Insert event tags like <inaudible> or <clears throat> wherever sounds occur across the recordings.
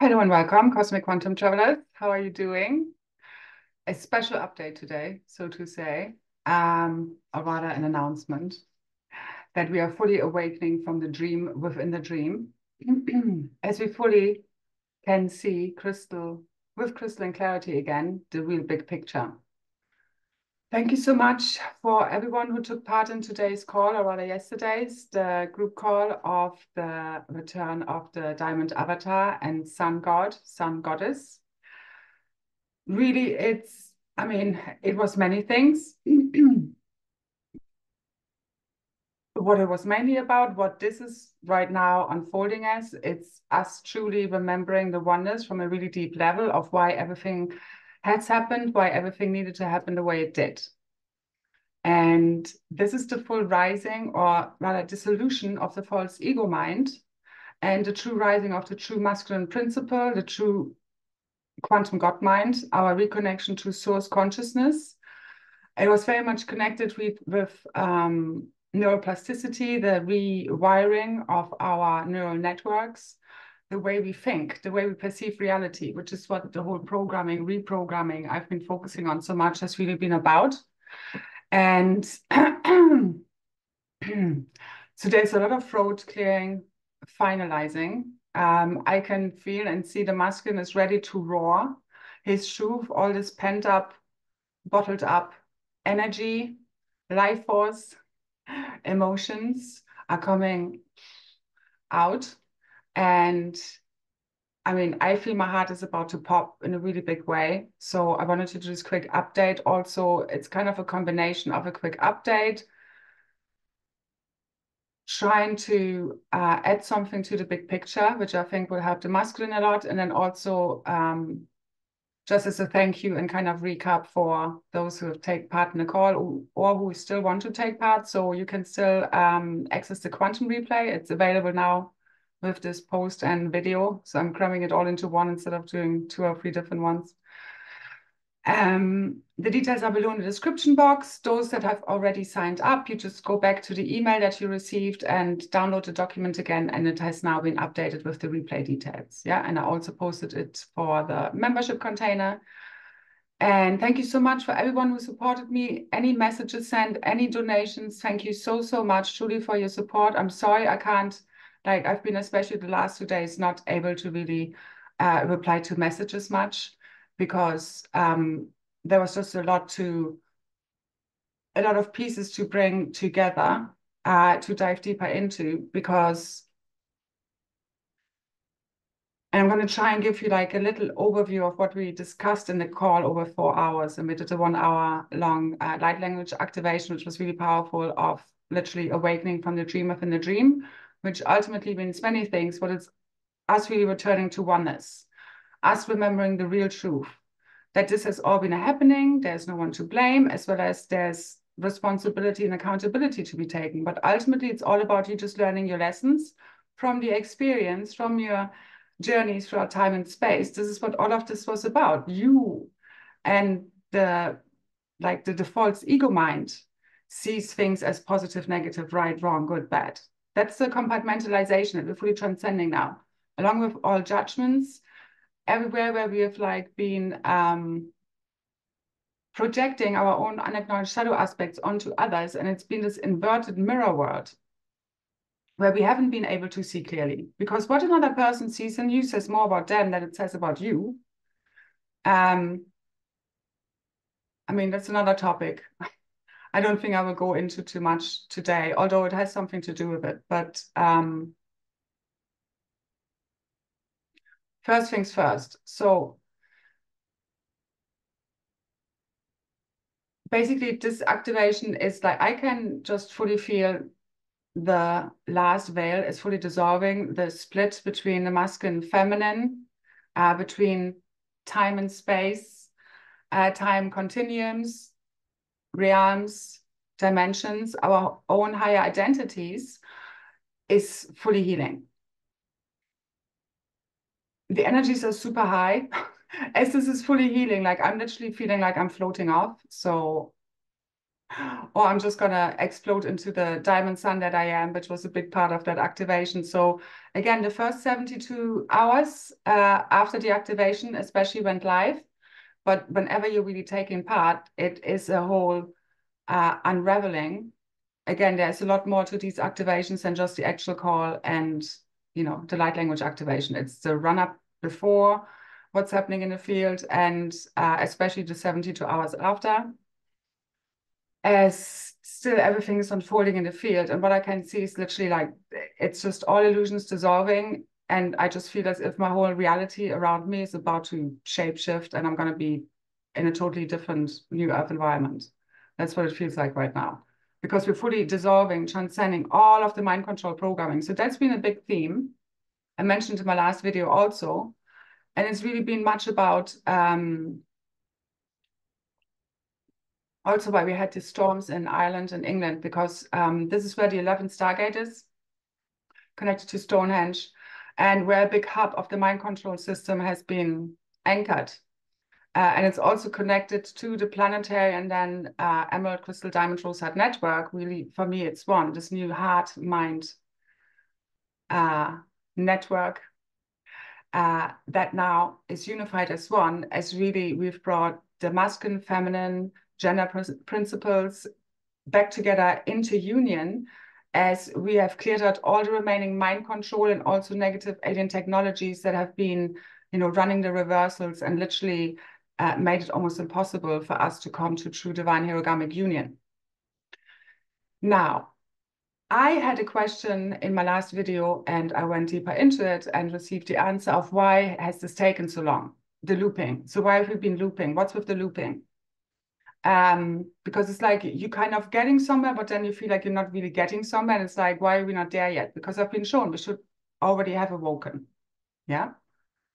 Hello and welcome, Cosmic Quantum Travelers. How are you doing? A special update today, so to say, um, or rather an announcement that we are fully awakening from the dream within the dream, <clears throat> as we fully can see crystal with crystalline clarity again, the real big picture. Thank you so much for everyone who took part in today's call, or rather yesterday's, the group call of the return of the Diamond Avatar and Sun God, Sun Goddess. Really, it's, I mean, it was many things. <clears throat> what it was mainly about, what this is right now unfolding as, it's us truly remembering the oneness from a really deep level of why everything has happened, why everything needed to happen the way it did. And this is the full rising, or rather dissolution of the false ego mind, and the true rising of the true masculine principle, the true quantum God mind, our reconnection to source consciousness. It was very much connected with, with um, neuroplasticity, the rewiring of our neural networks, the way we think, the way we perceive reality, which is what the whole programming, reprogramming I've been focusing on so much has really been about. And <clears throat> so there's a lot of throat clearing, finalizing. Um, I can feel and see the masculine is ready to roar. His truth, all this pent up, bottled up energy, life force, emotions are coming out and I mean, I feel my heart is about to pop in a really big way. So I wanted to do this quick update. Also, it's kind of a combination of a quick update, trying to uh, add something to the big picture, which I think will help the masculine a lot. And then also um, just as a thank you and kind of recap for those who take part in the call or who still want to take part. So you can still um, access the quantum replay. It's available now with this post and video. So I'm cramming it all into one instead of doing two or three different ones. Um, the details are below in the description box. Those that have already signed up, you just go back to the email that you received and download the document again. And it has now been updated with the replay details. Yeah, and I also posted it for the membership container. And thank you so much for everyone who supported me. Any messages sent, any donations, thank you so, so much, truly, for your support. I'm sorry I can't like I've been, especially the last two days, not able to really uh, reply to messages much because um, there was just a lot to, a lot of pieces to bring together uh, to dive deeper into because and I'm going to try and give you like a little overview of what we discussed in the call over four hours. And we did a one hour long uh, light language activation, which was really powerful of literally awakening from the dream within the dream, which ultimately means many things, but it's us really returning to oneness, us remembering the real truth, that this has all been happening, there's no one to blame, as well as there's responsibility and accountability to be taken. But ultimately, it's all about you just learning your lessons from the experience, from your journeys throughout time and space. This is what all of this was about. You and the like the default ego mind sees things as positive, negative, right, wrong, good, bad. That's the compartmentalization that we're fully transcending now, along with all judgments, everywhere where we have like been um, projecting our own unacknowledged shadow aspects onto others. And it's been this inverted mirror world where we haven't been able to see clearly. Because what another person sees in you says more about them than it says about you. Um, I mean, that's another topic. <laughs> I don't think I will go into too much today, although it has something to do with it. But um, first things first. So basically this activation is like, I can just fully feel the last veil is fully dissolving, the split between the masculine and feminine, uh, between time and space, uh, time continuums, realms, dimensions, our own higher identities is fully healing. The energies are super high. <laughs> As this is fully healing, like I'm literally feeling like I'm floating off. So or I'm just gonna explode into the diamond sun that I am, which was a big part of that activation. So again, the first 72 hours uh, after the activation, especially went live. But whenever you're really taking part, it is a whole uh, unraveling. Again, there's a lot more to these activations than just the actual call and you know the light language activation. It's the run up before what's happening in the field and uh, especially the 72 hours after as still everything is unfolding in the field. And what I can see is literally like it's just all illusions dissolving. And I just feel as if my whole reality around me is about to shapeshift and I'm going to be in a totally different new earth environment. That's what it feels like right now. Because we're fully dissolving, transcending all of the mind control programming. So that's been a big theme. I mentioned in my last video also. And it's really been much about um, also why we had the storms in Ireland and England, because um, this is where the 11th Stargate is, connected to Stonehenge, and where a big hub of the mind control system has been anchored. Uh, and it's also connected to the planetary and then uh, Emerald Crystal Diamond Rosette network. Really, for me, it's one, this new heart mind uh, network uh, that now is unified as one, as really we've brought the masculine, feminine, gender pr principles back together into union as we have cleared out all the remaining mind control and also negative alien technologies that have been you know running the reversals and literally uh, made it almost impossible for us to come to true divine hierogamic union now I had a question in my last video and I went deeper into it and received the answer of why has this taken so long, the looping. So why have we been looping? What's with the looping? Um, because it's like you're kind of getting somewhere, but then you feel like you're not really getting somewhere. And it's like, why are we not there yet? Because I've been shown we should already have awoken. Yeah.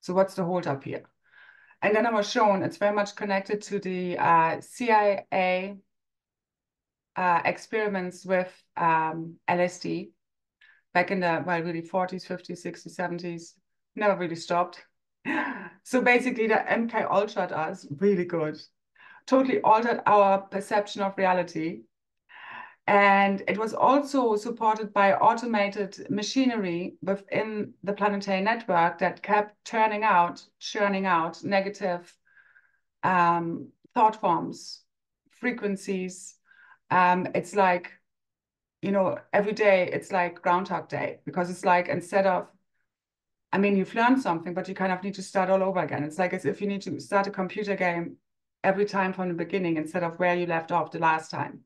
So what's the hold up here? And then I was shown it's very much connected to the uh, CIA uh, experiments with um, LSD back in the, well, really 40s, 50s, 60s, 70s, never really stopped. <laughs> so basically the MK Ultra does really good totally altered our perception of reality. And it was also supported by automated machinery within the planetary network that kept turning out, churning out negative um, thought forms, frequencies. Um, it's like, you know, every day it's like Groundhog Day because it's like instead of, I mean, you've learned something, but you kind of need to start all over again. It's like as if you need to start a computer game every time from the beginning instead of where you left off the last time.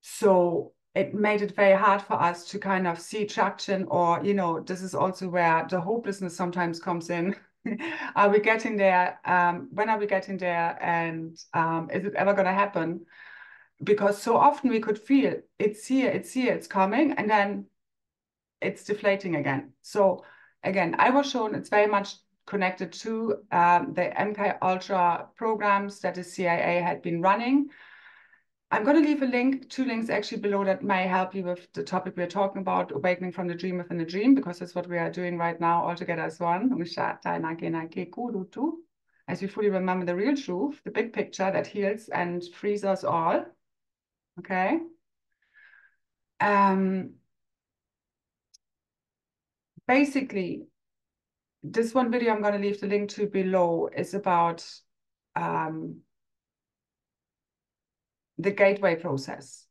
So it made it very hard for us to kind of see traction or, you know, this is also where the hopelessness sometimes comes in. <laughs> are we getting there? Um, when are we getting there? And um, is it ever going to happen? Because so often we could feel it's here, it's here, it's coming, and then it's deflating again. So again, I was shown it's very much connected to um, the MK Ultra programs that the CIA had been running. I'm going to leave a link, two links actually below that may help you with the topic we're talking about, awakening from the dream within the dream, because that's what we are doing right now all together as one. As we fully remember the real truth, the big picture that heals and frees us all. Okay. Um, basically, this one video I'm going to leave the link to below is about um, the gateway process.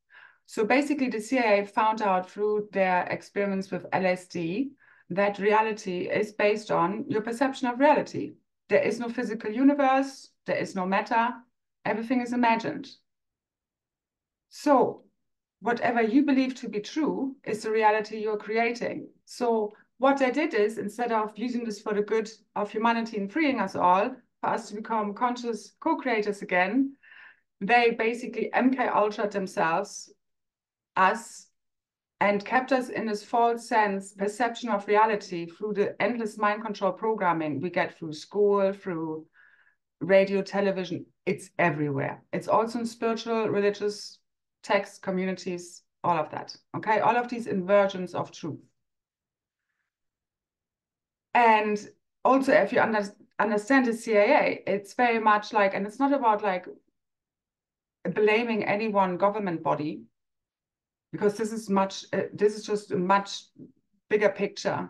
So basically the CIA found out through their experiments with LSD that reality is based on your perception of reality. There is no physical universe, there is no matter, everything is imagined. So whatever you believe to be true is the reality you're creating. So what they did is instead of using this for the good of humanity and freeing us all, for us to become conscious co-creators again, they basically MK Ultra themselves, us, and kept us in this false sense perception of reality through the endless mind control programming we get through school, through radio, television. It's everywhere. It's also in spiritual, religious texts, communities, all of that. Okay, all of these inversions of truth. And also, if you under, understand the CIA, it's very much like, and it's not about like, blaming any one government body because this is much uh, this is just a much bigger picture.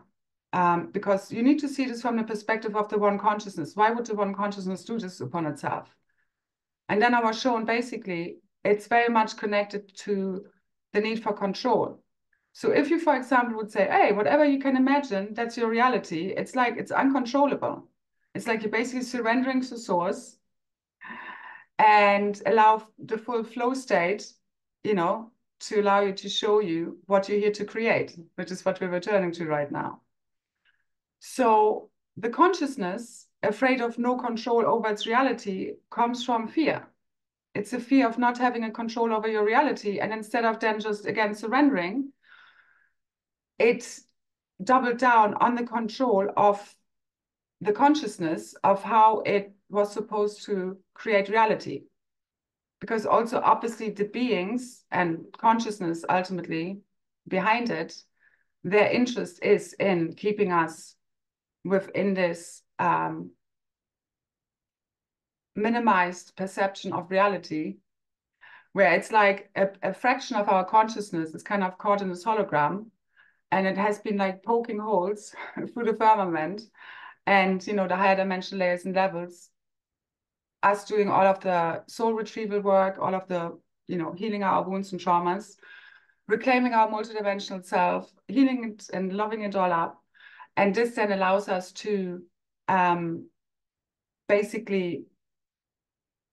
Um, because you need to see this from the perspective of the one consciousness. Why would the one consciousness do this upon itself? And then i was shown basically it's very much connected to the need for control so if you for example would say hey whatever you can imagine that's your reality it's like it's uncontrollable it's like you're basically surrendering to source and allow the full flow state you know to allow you to show you what you're here to create, which is what we're returning to right now. So the consciousness, afraid of no control over its reality, comes from fear. It's a fear of not having a control over your reality. And instead of then just again surrendering, it doubled down on the control of the consciousness of how it was supposed to create reality. Because also obviously the beings and consciousness ultimately behind it their interest is in keeping us within this um, minimized perception of reality where it's like a, a fraction of our consciousness is kind of caught in this hologram and it has been like poking holes <laughs> through the firmament and you know the higher dimensional layers and levels us doing all of the soul retrieval work, all of the, you know, healing our wounds and traumas, reclaiming our multidimensional self, healing it and loving it all up. And this then allows us to um, basically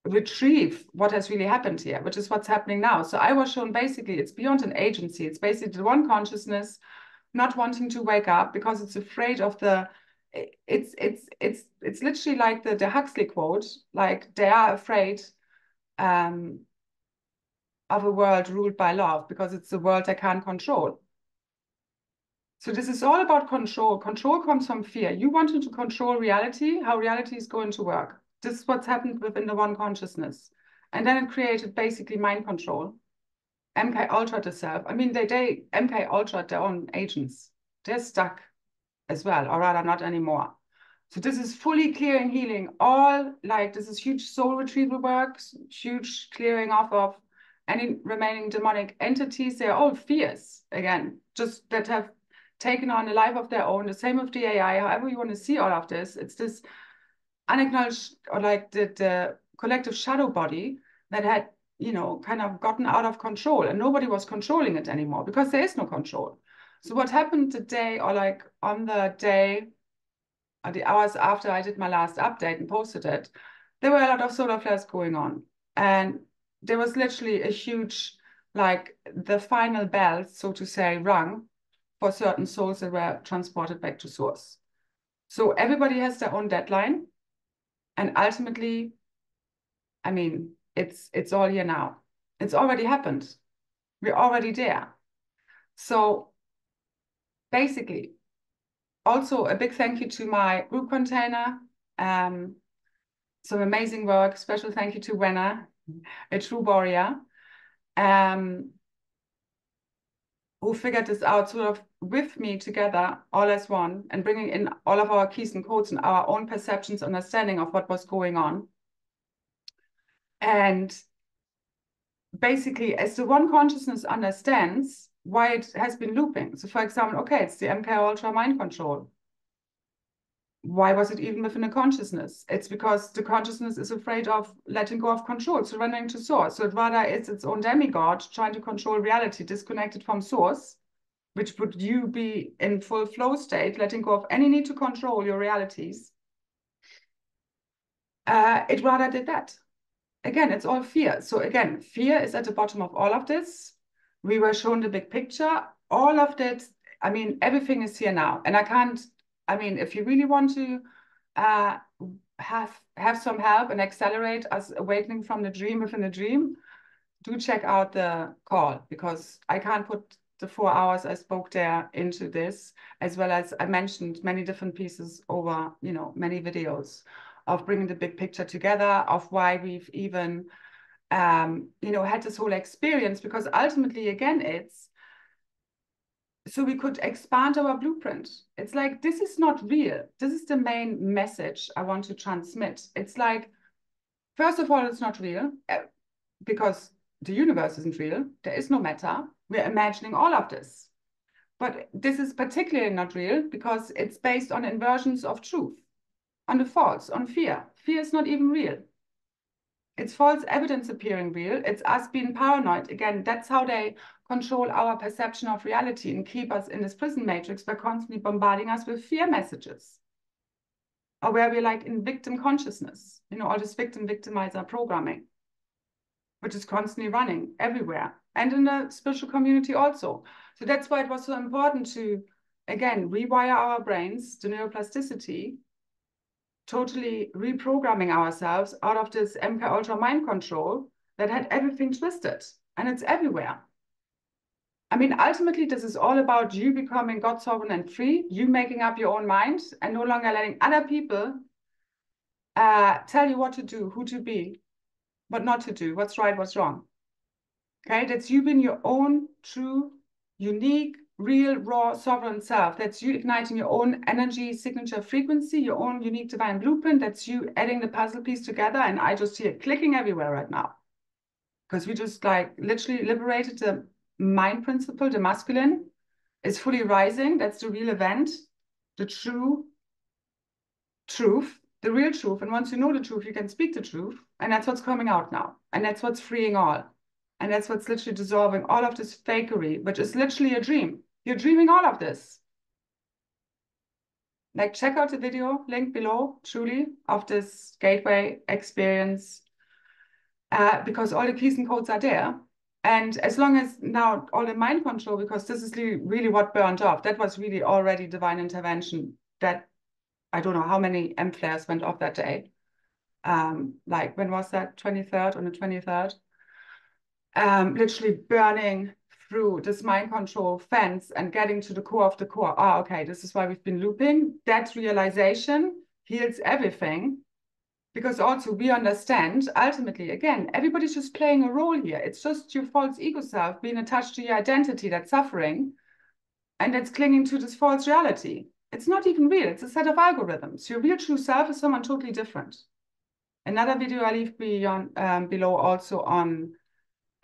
retrieve what has really happened here, which is what's happening now. So I was shown basically it's beyond an agency. It's basically the one consciousness not wanting to wake up because it's afraid of the it's it's it's it's literally like the the Huxley quote, like they are afraid um, of a world ruled by love because it's a world they can't control. So this is all about control. Control comes from fear. You wanted to control reality, how reality is going to work. This is what's happened within the one consciousness. And then it created basically mind control. MK Ultra itself. I mean, they, they MK Ultra their own agents. They're stuck as well, or rather not anymore. So this is fully clearing healing, all like this is huge soul retrieval work, huge clearing off of any remaining demonic entities. They're all fears, again, just that have taken on a life of their own. The same with the AI, however you want to see all of this. It's this unacknowledged or like the, the collective shadow body that had, you know, kind of gotten out of control and nobody was controlling it anymore because there is no control. So what happened the day or like on the day or the hours after I did my last update and posted it, there were a lot of solar flares going on. And there was literally a huge, like the final bell, so to say, rung for certain souls that were transported back to source. So everybody has their own deadline. And ultimately, I mean, it's it's all here now. It's already happened. We're already there. So basically, also a big thank you to my group container. Um, some amazing work. Special thank you to Wenna, a true warrior, um, who figured this out sort of with me together, all as one, and bringing in all of our keys and codes and our own perceptions, understanding of what was going on. And basically, as the one consciousness understands, why it has been looping. So for example, okay, it's the MK Ultra mind control. Why was it even within a consciousness? It's because the consciousness is afraid of letting go of control, surrendering to source. So it rather is its own demigod trying to control reality, disconnected from source, which would you be in full flow state, letting go of any need to control your realities. Uh, it rather did that. Again, it's all fear. So again, fear is at the bottom of all of this we were shown the big picture. All of that, I mean, everything is here now. And I can't, I mean, if you really want to uh, have have some help and accelerate us awakening from the dream within the dream, do check out the call because I can't put the four hours I spoke there into this, as well as I mentioned many different pieces over, you know, many videos of bringing the big picture together, of why we've even um, you know, had this whole experience because ultimately, again, it's so we could expand our blueprint. It's like, this is not real. This is the main message I want to transmit. It's like, first of all, it's not real. because the universe isn't real. There is no matter. We're imagining all of this. But this is particularly not real because it's based on inversions of truth, on the false, on fear. Fear is not even real. It's false evidence appearing real. It's us being paranoid. Again, that's how they control our perception of reality and keep us in this prison matrix by constantly bombarding us with fear messages. Or where we're like in victim consciousness, you know, all this victim victimizer programming, which is constantly running everywhere and in the spiritual community also. So that's why it was so important to, again, rewire our brains to neuroplasticity totally reprogramming ourselves out of this MK Ultra mind control that had everything twisted and it's everywhere. I mean, ultimately, this is all about you becoming God sovereign and free, you making up your own mind and no longer letting other people uh, tell you what to do, who to be, what not to do, what's right, what's wrong. Okay, that's you being your own true, unique, real, raw, sovereign self. That's you igniting your own energy signature frequency, your own unique divine blueprint. That's you adding the puzzle piece together. And I just hear clicking everywhere right now. Because we just like literally liberated the mind principle, the masculine is fully rising. That's the real event, the true truth, the real truth. And once you know the truth, you can speak the truth. And that's what's coming out now. And that's what's freeing all. And that's what's literally dissolving all of this fakery, which is literally a dream. You're dreaming all of this. Like check out the video link below, truly, of this gateway experience, uh, because all the keys and codes are there. And as long as now all the mind control, because this is really, what burned off, that was really already divine intervention. That I don't know how many M flares went off that day. Um, like when was that? 23rd on the 23rd um, literally burning through this mind control fence and getting to the core of the core. Ah, okay, this is why we've been looping. That realization heals everything because also we understand ultimately, again, everybody's just playing a role here. It's just your false ego self being attached to your identity that's suffering and that's clinging to this false reality. It's not even real. It's a set of algorithms. Your real true self is someone totally different. Another video I leave beyond, um, below also on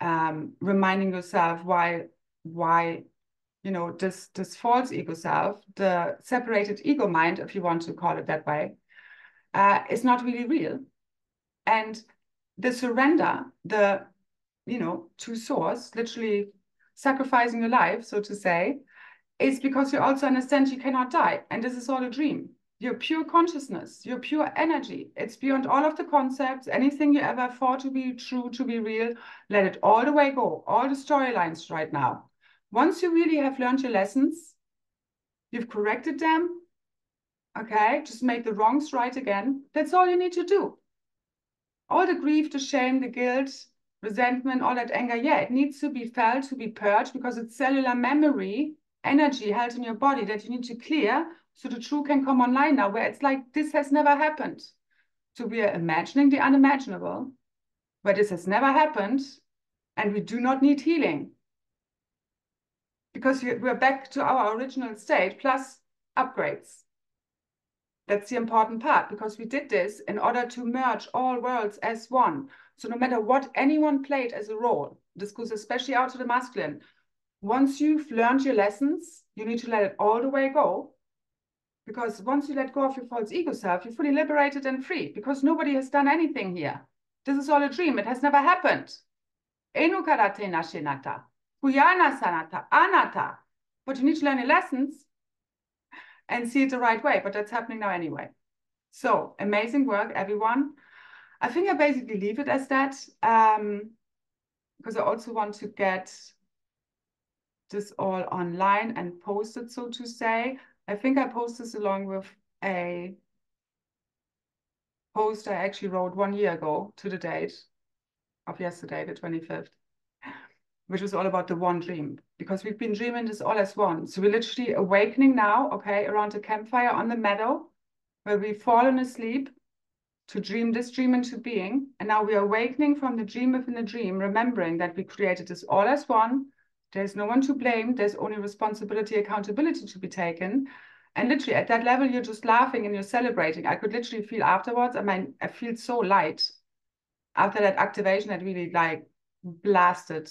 um, reminding yourself why why you know this this false ego self, the separated ego mind, if you want to call it that way, uh, is not really real, and the surrender, the you know to source, literally sacrificing your life, so to say, is because you also understand you cannot die, and this is all a dream your pure consciousness, your pure energy. It's beyond all of the concepts, anything you ever thought to be true, to be real, let it all the way go, all the storylines right now. Once you really have learned your lessons, you've corrected them, okay, just make the wrongs right again. That's all you need to do. All the grief, the shame, the guilt, resentment, all that anger, yeah, it needs to be felt, to be purged because it's cellular memory, energy held in your body that you need to clear so the true can come online now, where it's like, this has never happened. So we are imagining the unimaginable, where this has never happened, and we do not need healing. Because we're back to our original state, plus upgrades. That's the important part, because we did this in order to merge all worlds as one. So no matter what anyone played as a role, this goes especially out to the masculine, once you've learned your lessons, you need to let it all the way go because once you let go of your false ego self, you're fully liberated and free because nobody has done anything here. This is all a dream. It has never happened. Enu karate nashinata, kuyana sanata, anata. But you need to learn your lessons and see it the right way. But that's happening now anyway. So amazing work, everyone. I think I basically leave it as that um, because I also want to get this all online and posted, so to say. I think I posted this along with a post I actually wrote one year ago to the date of yesterday, the 25th, which was all about the one dream because we've been dreaming this all as one. So we're literally awakening now, okay, around a campfire on the meadow where we've fallen asleep to dream this dream into being. And now we're awakening from the dream within the dream, remembering that we created this all as one there's no one to blame. There's only responsibility, accountability to be taken. And literally at that level, you're just laughing and you're celebrating. I could literally feel afterwards, I mean, I feel so light. after that activation that really like blasted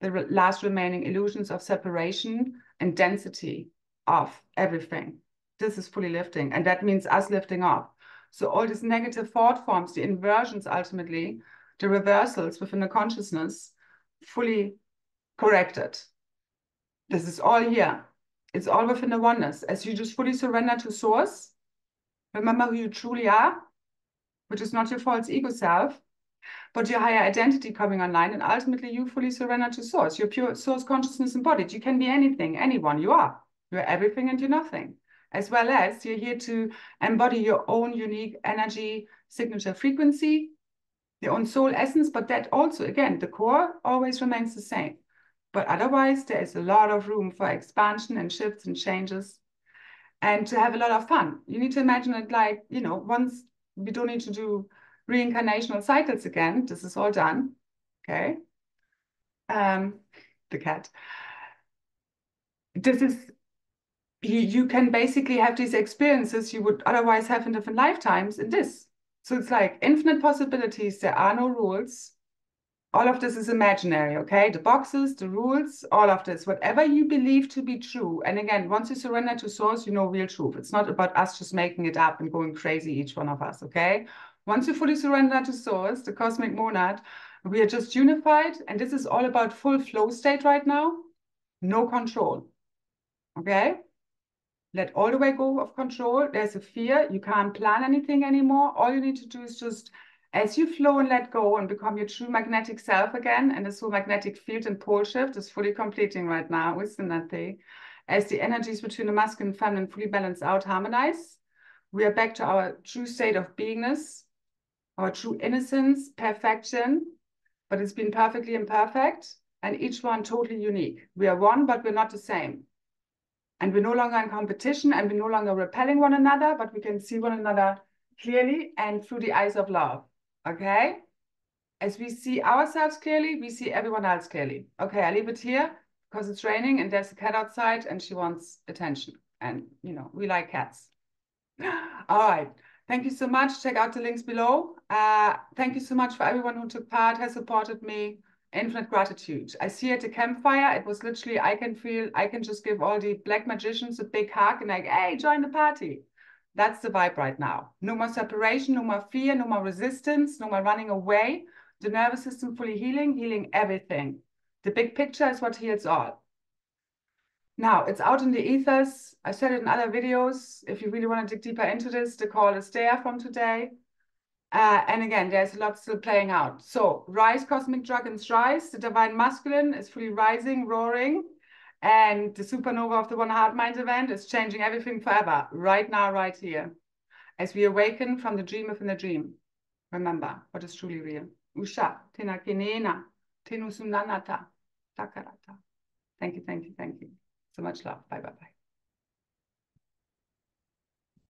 the re last remaining illusions of separation and density of everything. This is fully lifting, and that means us lifting up. So all these negative thought forms, the inversions ultimately, the reversals within the consciousness, fully corrected. This is all here. It's all within the oneness. As you just fully surrender to source, remember who you truly are, which is not your false ego self, but your higher identity coming online, and ultimately you fully surrender to source, your pure source consciousness embodied. You can be anything, anyone you are. You're everything and you're nothing. As well as you're here to embody your own unique energy signature frequency, your own soul essence, but that also, again, the core always remains the same. But otherwise, there is a lot of room for expansion and shifts and changes and to have a lot of fun. You need to imagine it like, you know, once we don't need to do reincarnational cycles again, this is all done. Okay. Um, the cat. This is, you, you can basically have these experiences you would otherwise have in different lifetimes in this. So it's like infinite possibilities. There are no rules all of this is imaginary, okay? The boxes, the rules, all of this, whatever you believe to be true. And again, once you surrender to source, you know real truth. It's not about us just making it up and going crazy, each one of us, okay? Once you fully surrender to source, the cosmic monad, we are just unified. And this is all about full flow state right now. No control, okay? Let all the way go of control. There's a fear. You can't plan anything anymore. All you need to do is just as you flow and let go and become your true magnetic self again, and this whole magnetic field and pole shift is fully completing right now with Sinate, as the energies between the masculine and feminine fully balance out, harmonize, we are back to our true state of beingness, our true innocence, perfection, but it's been perfectly imperfect, and each one totally unique. We are one, but we're not the same. And we're no longer in competition, and we're no longer repelling one another, but we can see one another clearly and through the eyes of love. Okay? As we see ourselves clearly, we see everyone else clearly. Okay, I leave it here because it's raining and there's a cat outside and she wants attention. And, you know, we like cats. <gasps> All right. Thank you so much. Check out the links below. Uh, thank you so much for everyone who took part, has supported me. Infinite gratitude. I see at the campfire, it was literally, I can feel, I can just give all the black magicians a big hug and like, hey, join the party. That's the vibe right now. No more separation, no more fear, no more resistance, no more running away. The nervous system fully healing, healing everything. The big picture is what heals all. Now, it's out in the ethers. I said it in other videos. If you really want to dig deeper into this, the call is there from today. Uh, and again, there's a lot still playing out. So, rise, cosmic dragons, rise. The divine masculine is fully rising, roaring. And the supernova of the One Heart Mind event is changing everything forever, right now, right here. As we awaken from the dream within the dream. Remember what is truly real. Usha, tena kinena, tenusunanata, takarata. Thank you, thank you, thank you. So much love. Bye, bye, bye.